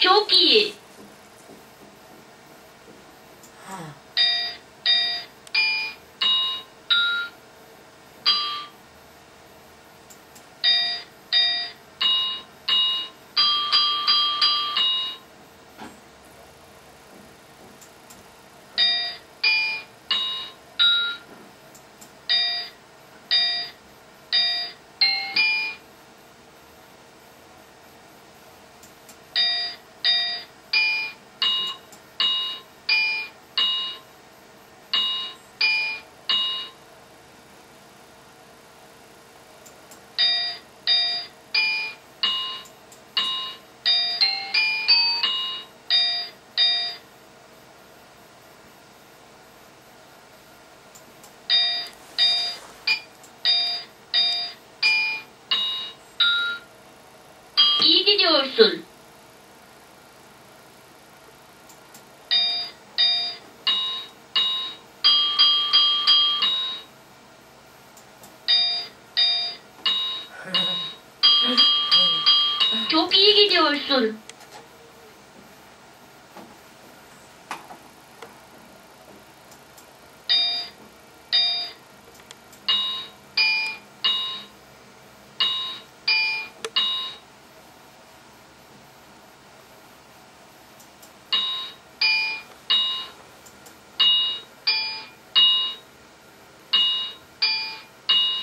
Çok iyi. İyi gidiyorsun. Çok iyi gidiyorsun.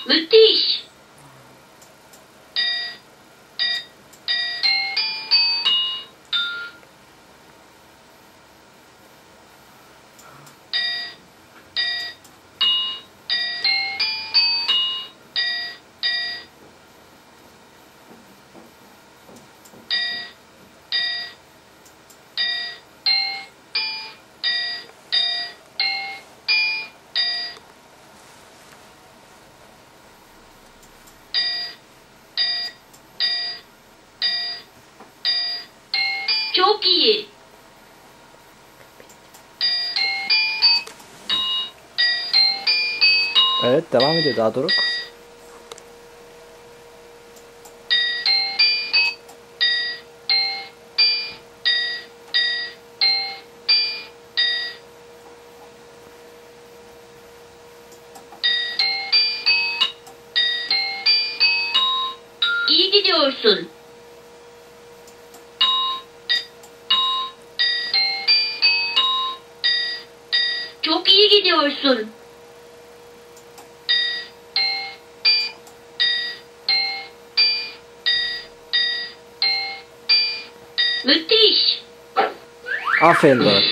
Müthiş. Çok iyi. Evet devam ediyor daha Doruk. İyi gidiyorsun. İyi gidiyorsun. Müthiş. Aferin.